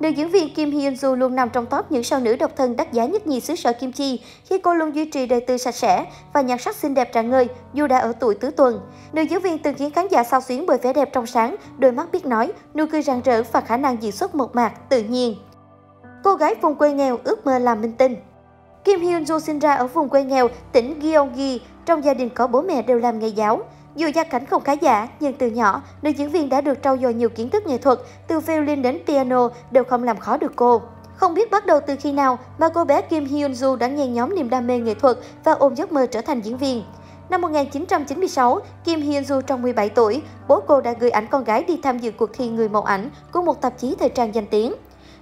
Nữ diễn viên Kim Hyun Joo luôn nằm trong top những sao nữ độc thân đắt giá nhất nhì xứ sở Kim Chi khi cô luôn duy trì đời tư sạch sẽ và nhan sắc xinh đẹp tràn ngời dù đã ở tuổi tứ tuần. Nữ diễn viên từng khiến khán giả sao xuyến bởi vẻ đẹp trong sáng, đôi mắt biết nói, nụ cười rạng rỡ và khả năng diễn xuất mộc mạc, tự nhiên. Cô gái vùng quê nghèo ước mơ làm minh tinh. Kim Hyun Joo sinh ra ở vùng quê nghèo, tỉnh Gyeonggi, trong gia đình có bố mẹ đều làm nghề giáo. Dù gia cảnh không khá giả, nhưng từ nhỏ, nữ diễn viên đã được trau dồi nhiều kiến thức nghệ thuật, từ violin đến piano đều không làm khó được cô. Không biết bắt đầu từ khi nào mà cô bé Kim Hyun Joo đã nhen nhóm niềm đam mê nghệ thuật và ôm giấc mơ trở thành diễn viên. Năm 1996, Kim Hyun Joo trong 17 tuổi, bố cô đã gửi ảnh con gái đi tham dự cuộc thi người mẫu ảnh của một tạp chí thời trang danh tiếng.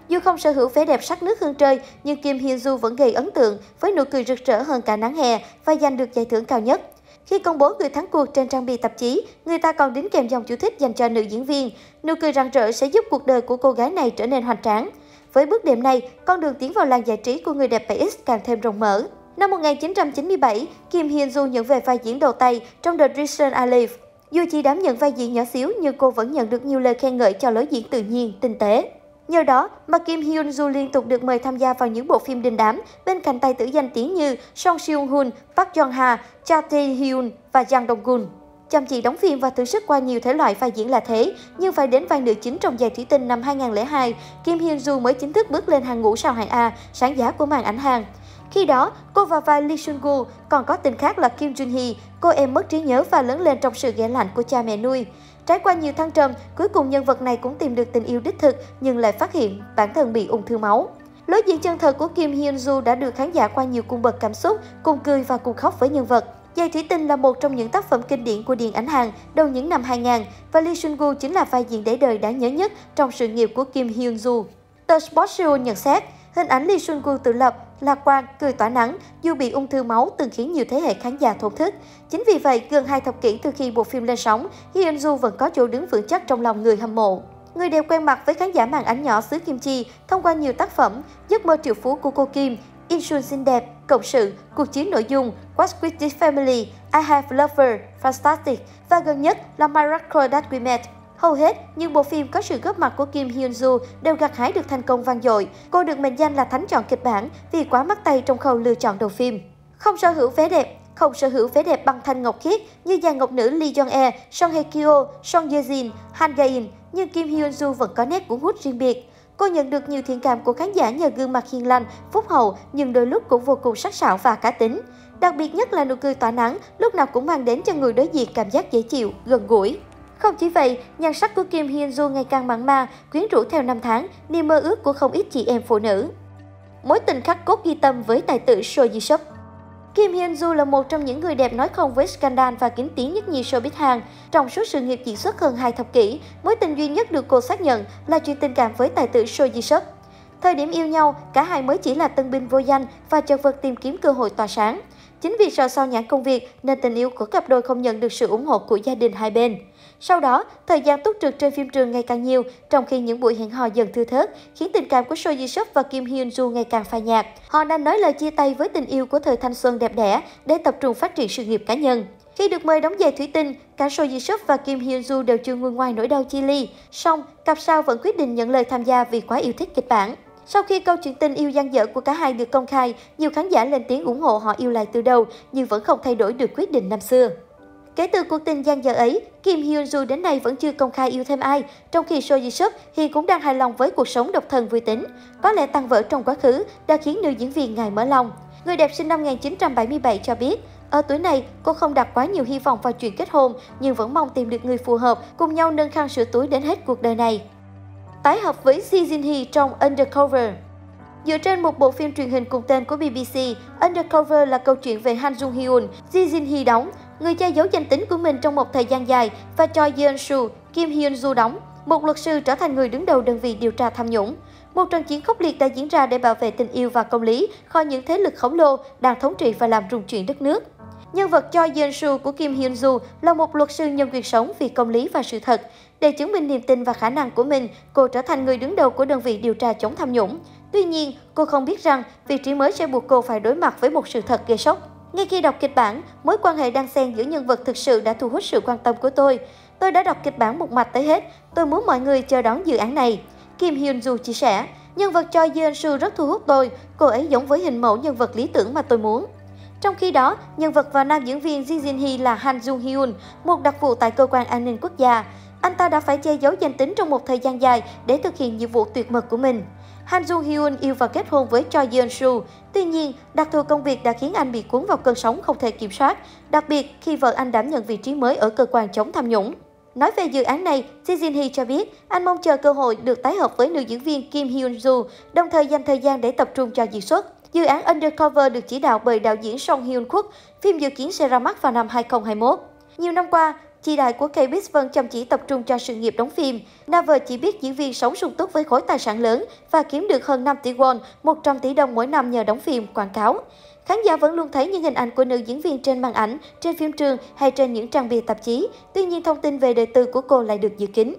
Dù không sở hữu vẻ đẹp sắc nước hương trời, nhưng Kim Hyun Joo vẫn gây ấn tượng với nụ cười rực rỡ hơn cả nắng hè và giành được giải thưởng cao nhất. Khi công bố người thắng cuộc trên trang bìa tạp chí, người ta còn đính kèm dòng chú thích dành cho nữ diễn viên. Nụ cười rạng rỡ sẽ giúp cuộc đời của cô gái này trở nên hoành tráng. Với bước đệm này, con đường tiến vào làng giải trí của người đẹp 7X càng thêm rộng mở. Năm 1997, Kim Hyun Joo nhận về vai diễn đầu tay trong The Reason I Live. Dù chỉ đảm nhận vai diễn nhỏ xíu nhưng cô vẫn nhận được nhiều lời khen ngợi cho lối diễn tự nhiên, tinh tế. Nhờ đó mà Kim Hyun Joo liên tục được mời tham gia vào những bộ phim đình đám bên cạnh tài tử danh tiếng như Song Seung Hoon, Park Jong Ha, Cha Tae Hyun và Jang Dong Gun. Chăm chỉ đóng phim và thử sức qua nhiều thể loại vai diễn là thế, nhưng phải đến vai nữ chính trong Giày Thủy Tinh năm 2002, Kim Hyun Joo mới chính thức bước lên hàng ngũ sao hạng A, sáng giá của màn ảnh Hàn. Khi đó, cô vào vai Lee Sun Gu, còn có tên khác là Kim Jun Hee, cô em mất trí nhớ và lớn lên trong sự ghẻ lạnh của cha mẹ nuôi. Trải qua nhiều thăng trầm, cuối cùng nhân vật này cũng tìm được tình yêu đích thực nhưng lại phát hiện bản thân bị ung thư máu. Lối diễn chân thật của Kim Hyun Joo đã được khán giả qua nhiều cung bậc cảm xúc, cùng cười và cùng khóc với nhân vật. Giày thủy tinh là một trong những tác phẩm kinh điển của điện ảnh Hàn đầu những năm 2000 và Lee Sun Gu chính là vai diễn để đời đáng nhớ nhất trong sự nghiệp của Kim Hyun Joo. Tờ Sports Seoul nhận xét, hình ảnh Lee Sun Gu tự lập, lạc quan, cười tỏa nắng dù bị ung thư máu từng khiến nhiều thế hệ khán giả thổn thức. Chính vì vậy, gần hai thập kỷ từ khi bộ phim lên sóng, Hyun Joo vẫn có chỗ đứng vững chắc trong lòng người hâm mộ. Người đều quen mặt với khán giả màn ảnh nhỏ xứ Kim Chi thông qua nhiều tác phẩm Giấc mơ triệu phú của cô Kim, Insun xinh đẹp, Cộng sự, Cuộc chiến nội dung, What's with this family, I have lover, Fantastic và gần nhất là Miracle That We Met. Hầu hết, những bộ phim có sự góp mặt của Kim Hyun Joo đều gặt hái được thành công vang dội. Cô được mệnh danh là thánh chọn kịch bản vì quá mắc tay trong khâu lựa chọn đầu phim. Không sở hữu vẻ đẹp, không sở hữu vẻ đẹp bằng thanh ngọc khiết như dàn ngọc nữ Lee Jong E, Song Hye Kyo, Song Ye Jin, Han Ga In, nhưng Kim Hyun Joo vẫn có nét cuốn hút riêng biệt. Cô nhận được nhiều thiện cảm của khán giả nhờ gương mặt hiền lành, phúc hậu nhưng đôi lúc cũng vô cùng sắc sảo và cá tính. Đặc biệt nhất là nụ cười tỏa nắng, lúc nào cũng mang đến cho người đối diện cảm giác dễ chịu, gần gũi. Không chỉ vậy, nhan sắc của Kim Hyun Joo ngày càng mặn mà, quyến rũ theo năm tháng, niềm mơ ước của không ít chị em phụ nữ. Mối tình khắc cốt ghi tâm với tài tử Seo Ji Sub. Kim Hyun Joo là một trong những người đẹp nói không với scandal và kính tiếng nhất nhì showbiz Hàn. Trong suốt sự nghiệp diễn xuất hơn hai thập kỷ, mối tình duy nhất được cô xác nhận là chuyện tình cảm với tài tử Seo Ji Sub. Thời điểm yêu nhau, cả hai mới chỉ là tân binh vô danh và chật vật tìm kiếm cơ hội tỏa sáng. Chính vì sợ sao nhãn công việc nên tình yêu của cặp đôi không nhận được sự ủng hộ của gia đình hai bên. Sau đó, thời gian túc trực trên phim trường ngày càng nhiều, trong khi những buổi hẹn hò dần thưa thớt, khiến tình cảm của Seo Ji Suk và Kim Hyun Joo ngày càng phai nhạt. Họ đang nói lời chia tay với tình yêu của thời thanh xuân đẹp đẽ để tập trung phát triển sự nghiệp cá nhân. Khi được mời đóng giày thủy tinh, cả Seo Ji Suk và Kim Hyun Joo đều chưa nguôi ngoai nỗi đau chia ly. Song, cặp sao vẫn quyết định nhận lời tham gia vì quá yêu thích kịch bản. Sau khi câu chuyện tình yêu gian dở của cả hai được công khai, nhiều khán giả lên tiếng ủng hộ họ yêu lại từ đầu nhưng vẫn không thay đổi được quyết định năm xưa. Kể từ cuộc tình gian dở ấy, Kim Hyun Joo đến nay vẫn chưa công khai yêu thêm ai, trong khi Seo Ji Suk thì cũng đang hài lòng với cuộc sống độc thân vui tính. Có lẽ tăng vỡ trong quá khứ đã khiến nữ diễn viên ngài mở lòng. Người đẹp sinh năm 1977 cho biết, ở tuổi này, cô không đặt quá nhiều hy vọng vào chuyện kết hôn, nhưng vẫn mong tìm được người phù hợp, cùng nhau nâng khăn sửa túi đến hết cuộc đời này. Tái hợp với Ji Jin Hee trong Undercover Dựa trên một bộ phim truyền hình cùng tên của BBC, Undercover là câu chuyện về Han Jung Hyun, Ji Jin Hee đóng, người che giấu danh tính của mình trong một thời gian dài và cho Yeon-su, Kim Hyun Joo đóng. Một luật sư trở thành người đứng đầu đơn vị điều tra tham nhũng. Một trận chiến khốc liệt đã diễn ra để bảo vệ tình yêu và công lý khỏi những thế lực khổng lồ đang thống trị và làm rung chuyển đất nước. Nhân vật Choi Yeon-su của Kim Hyun Joo là một luật sư nhân quyền sống vì công lý và sự thật. Để chứng minh niềm tin và khả năng của mình, cô trở thành người đứng đầu của đơn vị điều tra chống tham nhũng. Tuy nhiên, cô không biết rằng vị trí mới sẽ buộc cô phải đối mặt với một sự thật gây sốc. Ngay khi đọc kịch bản, mối quan hệ đang xen giữa nhân vật thực sự đã thu hút sự quan tâm của tôi. Tôi đã đọc kịch bản một mạch tới hết, tôi muốn mọi người chờ đón dự án này. Kim Hyun Joo chia sẻ. Nhân vật Choi Yeon Soo rất thu hút tôi, cô ấy giống với hình mẫu nhân vật lý tưởng mà tôi muốn. Trong khi đó, nhân vật và nam diễn viên Ji Jin Hee là Han Jung Hyun, một đặc vụ tại cơ quan an ninh quốc gia. Anh ta đã phải che giấu danh tính trong một thời gian dài để thực hiện nhiệm vụ tuyệt mật của mình. Han Jung Hyun yêu và kết hôn với Choi Yeon Soo. Tuy nhiên, đặc thù công việc đã khiến anh bị cuốn vào cơn sóng không thể kiểm soát, đặc biệt khi vợ anh đảm nhận vị trí mới ở cơ quan chống tham nhũng. Nói về dự án này, Ji Jin Hee cho biết anh mong chờ cơ hội được tái hợp với nữ diễn viên Kim Hyun Joo, đồng thời dành thời gian để tập trung cho diễn xuất. Dự án Undercover được chỉ đạo bởi đạo diễn Song Hyun Kook, phim dự kiến sẽ ra mắt vào năm 2021. Nhiều năm qua, Chị đại của Kay Vân chăm chỉ tập trung cho sự nghiệp đóng phim. Naver chỉ biết diễn viên sống sung túc với khối tài sản lớn và kiếm được hơn 5 tỷ won, 100 tỷ đồng mỗi năm nhờ đóng phim, quảng cáo. Khán giả vẫn luôn thấy những hình ảnh của nữ diễn viên trên màn ảnh, trên phim trường hay trên những trang bìa tạp chí. Tuy nhiên thông tin về đời tư của cô lại được giữ kín.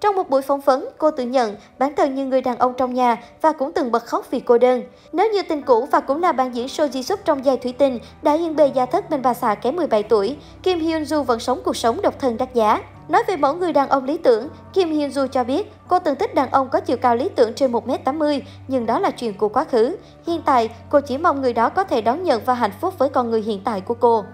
Trong một buổi phỏng vấn, cô tự nhận bản thân như người đàn ông trong nhà và cũng từng bật khóc vì cô đơn. Nếu như tình cũ và cũng là bạn diễn show Ji Suk trong giày thủy tinh đã yên bề gia thất bên bà xã kém 17 tuổi, Kim Hyun Joo vẫn sống cuộc sống độc thân đắt giá. Nói về mẫu người đàn ông lý tưởng, Kim Hyun Joo cho biết cô từng thích đàn ông có chiều cao lý tưởng trên 1m80, nhưng đó là chuyện của quá khứ. Hiện tại, cô chỉ mong người đó có thể đón nhận và hạnh phúc với con người hiện tại của cô.